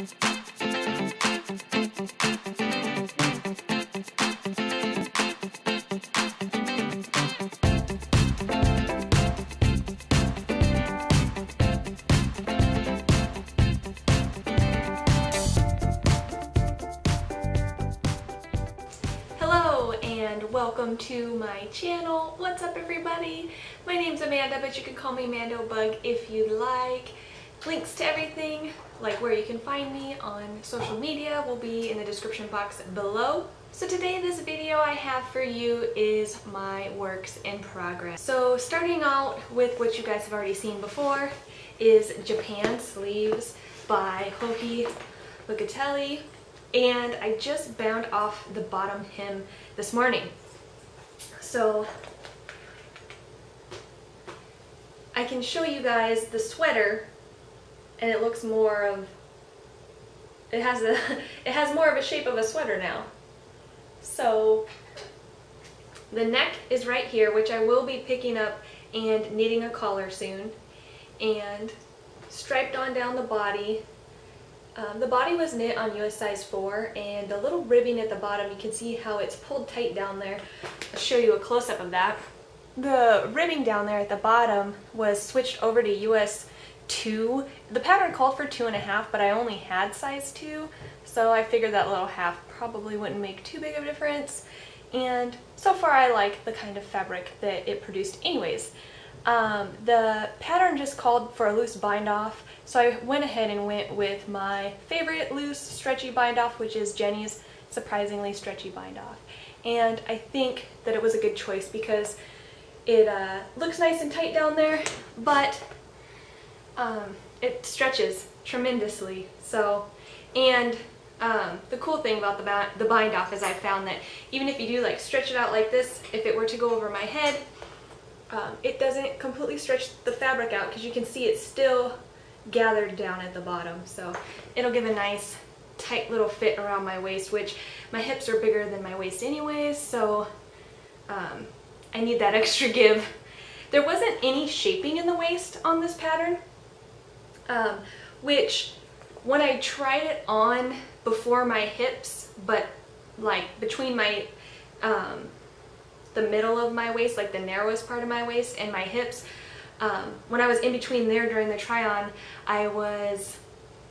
Hello and welcome to my channel. What's up everybody? My name's Amanda but you can call me Mando Bug if you'd like. Links to everything, like where you can find me on social media will be in the description box below. So today this video I have for you is my works in progress. So starting out with what you guys have already seen before is Japan Sleeves by Joji Locatelli and I just bound off the bottom hem this morning. So I can show you guys the sweater and it looks more of it has a it has more of a shape of a sweater now. So the neck is right here which I will be picking up and knitting a collar soon and striped on down the body um, the body was knit on US size 4 and the little ribbing at the bottom, you can see how it's pulled tight down there. I'll show you a close-up of that. The ribbing down there at the bottom was switched over to US 2. The pattern called for 2.5 but I only had size 2 so I figured that little half probably wouldn't make too big of a difference and so far I like the kind of fabric that it produced anyways. Um, the pattern just called for a loose bind off, so I went ahead and went with my favorite loose stretchy bind off, which is Jenny's surprisingly stretchy bind off. And I think that it was a good choice because it uh, looks nice and tight down there, but um, it stretches tremendously. So, and um, the cool thing about the, the bind off is I found that even if you do like stretch it out like this, if it were to go over my head, um, it doesn't completely stretch the fabric out because you can see it's still gathered down at the bottom. So it'll give a nice tight little fit around my waist, which my hips are bigger than my waist anyways, so um, I need that extra give. There wasn't any shaping in the waist on this pattern, um, which when I tried it on before my hips, but like between my um, the middle of my waist, like the narrowest part of my waist and my hips. Um, when I was in between there during the try-on, I was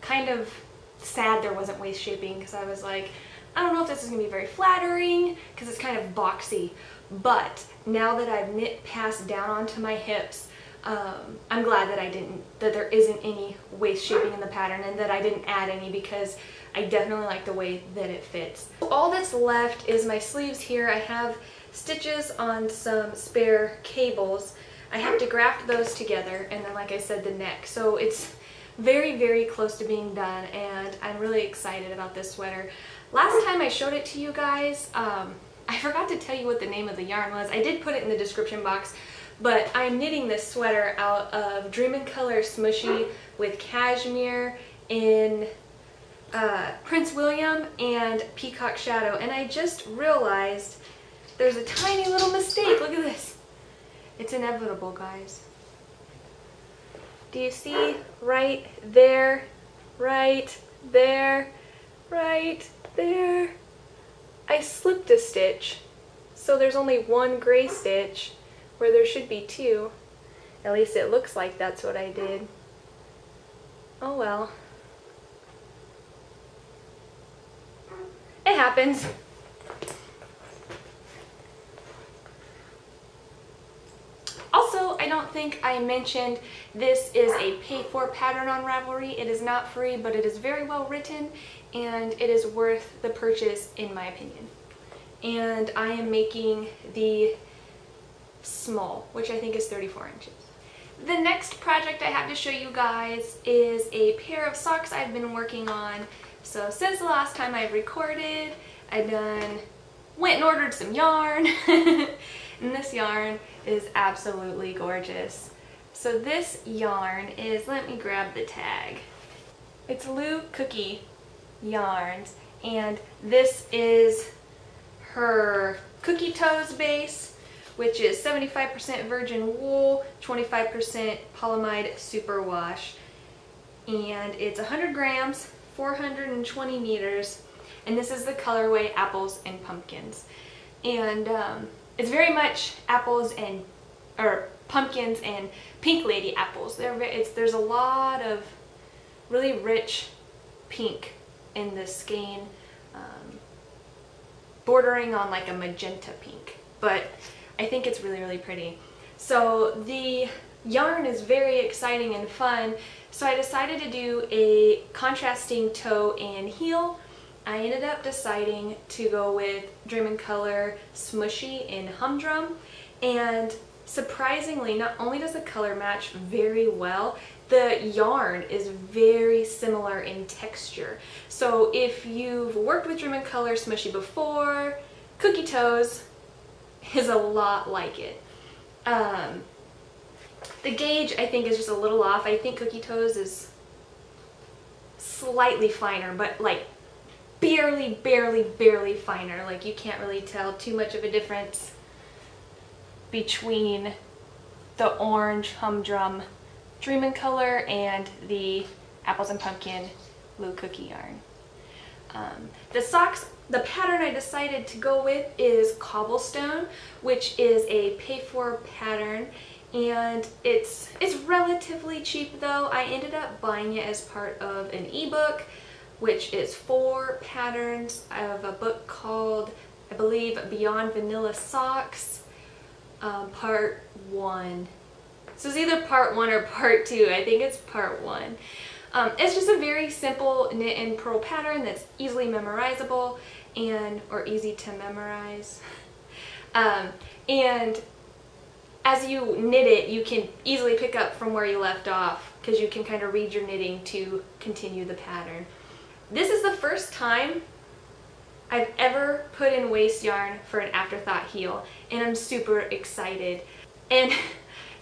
kind of sad there wasn't waist shaping because I was like, I don't know if this is going to be very flattering because it's kind of boxy. But now that I've knit past down onto my hips, um, I'm glad that I didn't, that there isn't any waist shaping in the pattern and that I didn't add any because I definitely like the way that it fits. All that's left is my sleeves here. I have stitches on some spare cables. I have to graft those together and then like I said the neck. So it's very very close to being done and I'm really excited about this sweater. Last time I showed it to you guys, um, I forgot to tell you what the name of the yarn was. I did put it in the description box but I'm knitting this sweater out of Dream in Color Smushy with cashmere in uh, Prince William and Peacock Shadow and I just realized there's a tiny little mistake. Look at this. It's inevitable, guys. Do you see right there, right there, right there? I slipped a stitch. So there's only one gray stitch where there should be two. At least it looks like that's what I did. Oh well. It happens. Also, I don't think I mentioned this is a pay-for pattern on Ravelry. It is not free, but it is very well written and it is worth the purchase in my opinion. And I am making the small, which I think is 34 inches. The next project I have to show you guys is a pair of socks I've been working on. So since the last time I recorded, I done went and ordered some yarn. and this yarn is absolutely gorgeous. So this yarn is, let me grab the tag. It's Lou Cookie Yarns and this is her Cookie Toes base which is 75% virgin wool, 25% polyamide superwash and it's 100 grams, 420 meters, and this is the colorway Apples and Pumpkins. And um, it's very much apples and, or pumpkins and pink lady apples. There's a lot of really rich pink in the skein, um, bordering on like a magenta pink. But I think it's really, really pretty. So the yarn is very exciting and fun, so I decided to do a contrasting toe and heel. I ended up deciding to go with Dream in Color Smushy in Humdrum, and surprisingly, not only does the color match very well, the yarn is very similar in texture. So if you've worked with Dream in Color Smushy before, Cookie Toes is a lot like it. Um, the gauge I think is just a little off. I think Cookie Toes is slightly finer, but like barely, barely, barely finer. Like you can't really tell too much of a difference between the orange humdrum dream in color and the apples and pumpkin blue cookie yarn. Um, the socks, the pattern I decided to go with is cobblestone, which is a pay-for pattern and it's it's relatively cheap though. I ended up buying it as part of an ebook which is four patterns of a book called I believe Beyond Vanilla Socks um, part one. So it's either part one or part two. I think it's part one. Um, it's just a very simple knit and purl pattern that's easily memorizable and or easy to memorize. Um, and as you knit it, you can easily pick up from where you left off because you can kind of read your knitting to continue the pattern. This is the first time I've ever put in waste yarn for an afterthought heel and I'm super excited. And can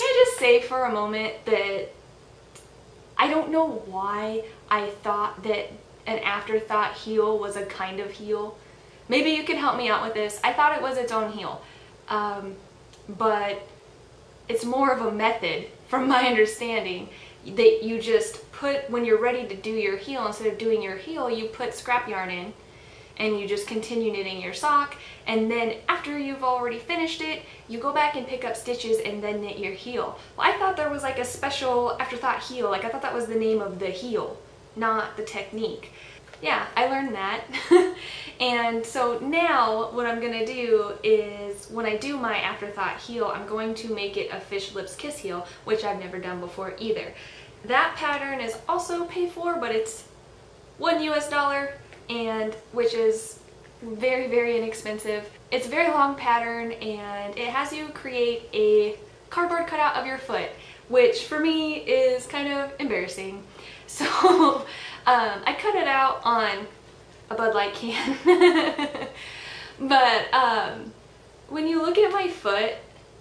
I just say for a moment that I don't know why I thought that an afterthought heel was a kind of heel. Maybe you can help me out with this. I thought it was its own heel. Um, but it's more of a method from my understanding that you just put when you're ready to do your heel instead of doing your heel you put scrap yarn in and you just continue knitting your sock and then after you've already finished it you go back and pick up stitches and then knit your heel well, I thought there was like a special afterthought heel like I thought that was the name of the heel not the technique yeah, I learned that. and so now what I'm to do is when I do my afterthought heel, I'm going to make it a fish lips kiss heel, which I've never done before either. That pattern is also paid for, but it's one US dollar, and which is very, very inexpensive. It's a very long pattern, and it has you create a cardboard cutout of your foot, which for me is kind of embarrassing. So um, I cut it out on a Bud Light can. but um, when you look at my foot,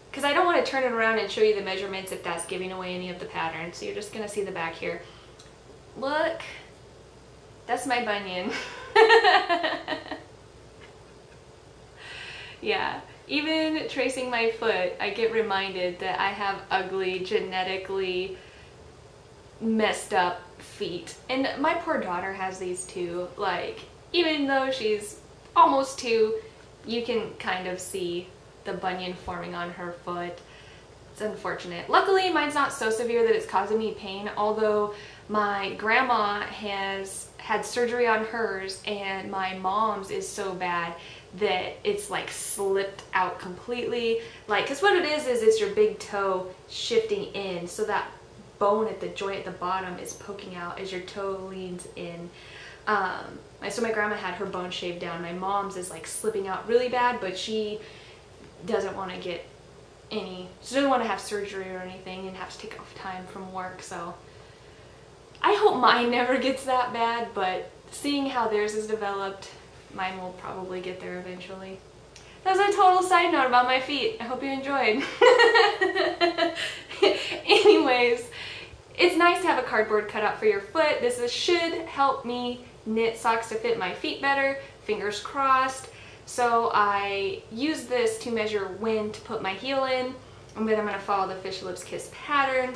because I don't want to turn it around and show you the measurements if that's giving away any of the patterns, so you're just going to see the back here. Look, that's my bunion. yeah, even tracing my foot, I get reminded that I have ugly, genetically messed up feet. And my poor daughter has these too. Like, even though she's almost two, you can kind of see the bunion forming on her foot. It's unfortunate. Luckily, mine's not so severe that it's causing me pain, although my grandma has had surgery on hers and my mom's is so bad that it's like slipped out completely. Like, cause what it is, is it's your big toe shifting in so that bone at the joint at the bottom is poking out as your toe leans in. Um, so my grandma had her bone shaved down. My mom's is like slipping out really bad, but she doesn't want to get any, she doesn't want to have surgery or anything and have to take off time from work. So I hope mine never gets that bad, but seeing how theirs is developed, mine will probably get there eventually. That was a total side note about my feet. I hope you enjoyed. Anyways, it's nice to have a cardboard cutout for your foot. This is, should help me knit socks to fit my feet better, fingers crossed. So I use this to measure when to put my heel in, and then I'm going to follow the Fish Lips Kiss pattern.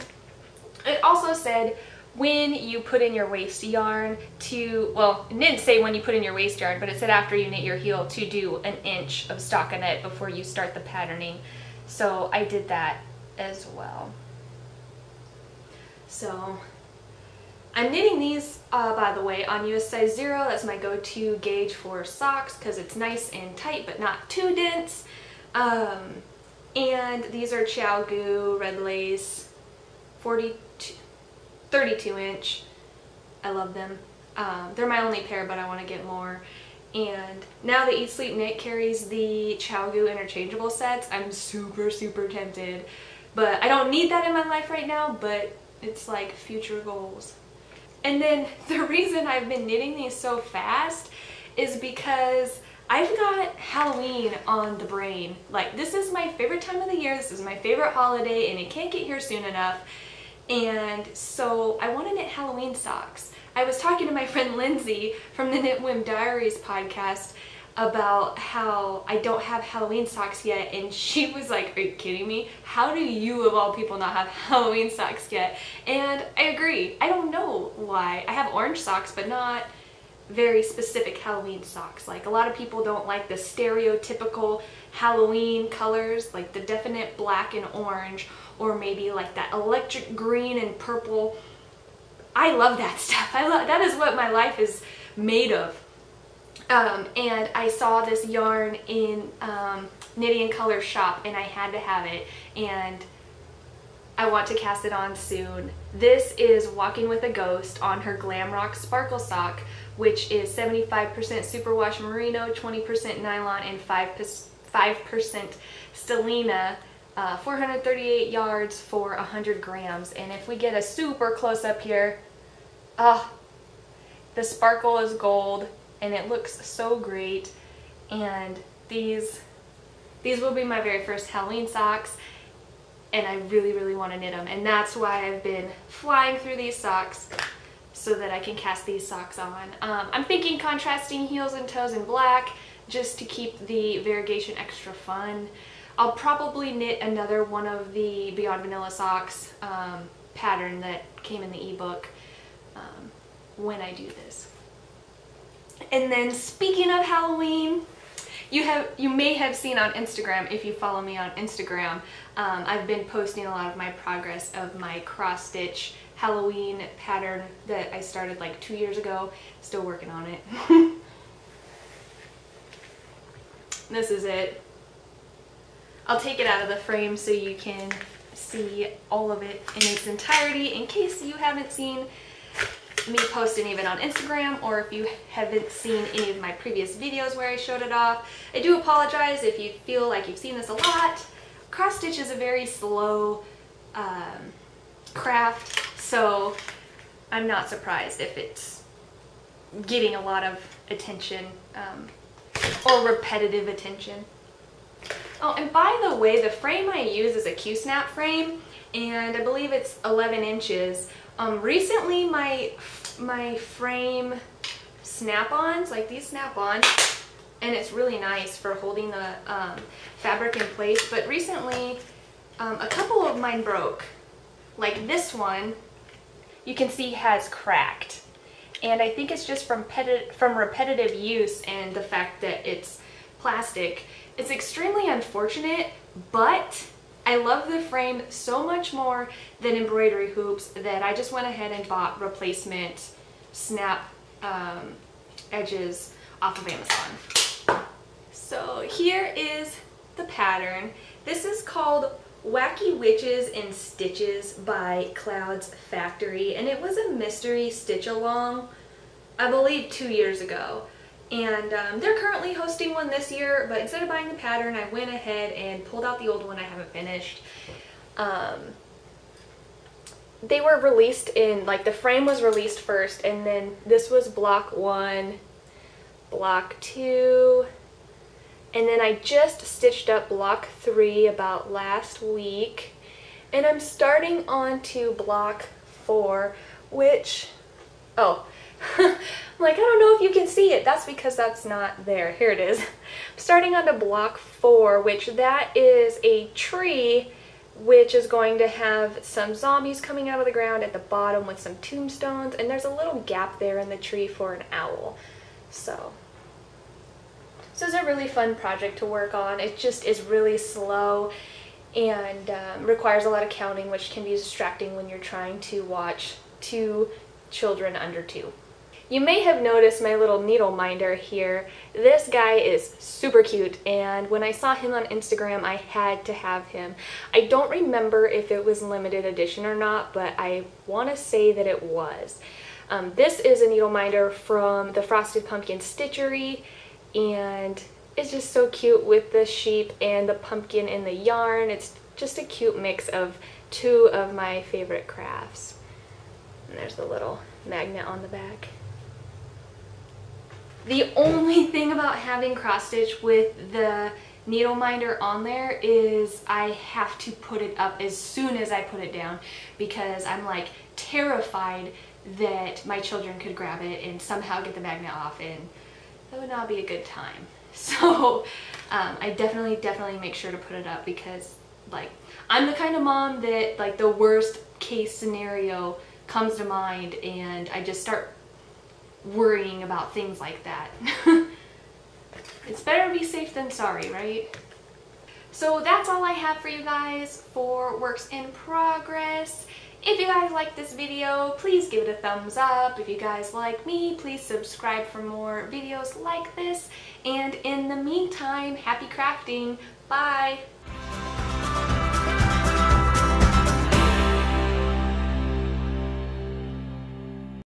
It also said when you put in your waste yarn to, well, it didn't say when you put in your waste yarn, but it said after you knit your heel to do an inch of stockinette before you start the patterning. So I did that as well. So I'm knitting these, uh, by the way, on US size zero. That's my go-to gauge for socks because it's nice and tight, but not too dense. Um, and these are Chow ChiaoGoo Red Lace 42, 32 inch. I love them. Um, they're my only pair, but I want to get more. And now the Eat Sleep Knit carries the Chow ChiaoGoo interchangeable sets. I'm super, super tempted. But I don't need that in my life right now, but it's like future goals. And then the reason I've been knitting these so fast is because I've got Halloween on the brain. Like this is my favorite time of the year, this is my favorite holiday and it can't get here soon enough. And so I want to knit Halloween socks. I was talking to my friend Lindsay from the Knit Knitwim Diaries podcast about how I don't have Halloween socks yet and she was like, are you kidding me? How do you of all people not have Halloween socks yet? And I agree. I don't know why. I have orange socks but not very specific Halloween socks. Like a lot of people don't like the stereotypical Halloween colors like the definite black and orange or maybe like that electric green and purple. I love that stuff. I love that is what my life is made of. Um, and I saw this yarn in um, Knitty and Color shop and I had to have it and I want to cast it on soon. This is Walking with a Ghost on her Glam Rock Sparkle Sock which is 75% superwash merino, 20% nylon, and 5%, 5% stellina. Uh, 438 yards for 100 grams. And if we get a super close up here, ah, the sparkle is gold and it looks so great. And these, these will be my very first Halloween socks and I really, really want to knit them. And that's why I've been flying through these socks so that I can cast these socks on. Um, I'm thinking contrasting heels and toes in black just to keep the variegation extra fun. I'll probably knit another one of the Beyond Vanilla socks um, pattern that came in the ebook um, when I do this. And then speaking of Halloween, you have you may have seen on Instagram if you follow me on Instagram um, I've been posting a lot of my progress of my cross stitch Halloween pattern that I started like two years ago. Still working on it. This is it. I'll take it out of the frame so you can see all of it in its entirety in case you haven't seen me post any of it on Instagram or if you haven't seen any of my previous videos where I showed it off. I do apologize if you feel like you've seen this a lot. Cross stitch is a very slow um, craft, so I'm not surprised if it's getting a lot of attention um, or repetitive attention. Oh, and by the way, the frame I use is a Q-snap frame, and I believe it's 11 inches. Um, recently, my my frame snap-ons, like these snap-on, and it's really nice for holding the um, fabric in place. But recently, um, a couple of mine broke. Like this one, you can see has cracked. And I think it's just from, from repetitive use and the fact that it's plastic. It's extremely unfortunate, but I love the frame so much more than embroidery hoops that I just went ahead and bought replacement snap um, edges off of Amazon. So here is the pattern. This is called Whacky Witches in Stitches by Clouds Factory and it was a mystery stitch along I believe two years ago and um, they're currently hosting one this year but instead of buying the pattern I went ahead and pulled out the old one I haven't finished. Um, they were released in like the frame was released first and then this was block one block two and then I just stitched up block three about last week. And I'm starting on to block four which oh like, I don't know if you can see it. That's because that's not there. Here it is. starting on to block four, which that is a tree which is going to have some zombies coming out of the ground at the bottom with some tombstones, and there's a little gap there in the tree for an owl. So, this is a really fun project to work on. It just is really slow and um, requires a lot of counting, which can be distracting when you're trying to watch two children under two. You may have noticed my little needle minder here. This guy is super cute and when I saw him on Instagram I had to have him. I don't remember if it was limited edition or not but I want to say that it was. Um, this is a needle minder from the Frosted Pumpkin Stitchery and it's just so cute with the sheep and the pumpkin in the yarn. It's just a cute mix of two of my favorite crafts. And there's the little magnet on the back. The only thing about having cross stitch with the needle minder on there is I have to put it up as soon as I put it down because I'm like terrified that my children could grab it and somehow get the magnet off and that would not be a good time. So um, I definitely, definitely make sure to put it up because like I'm the kind of mom that like the worst case scenario comes to mind and I just start worrying about things like that. it's better to be safe than sorry, right? So that's all I have for you guys for works in progress. If you guys like this video, please give it a thumbs up. If you guys like me, please subscribe for more videos like this. And in the meantime, happy crafting. Bye!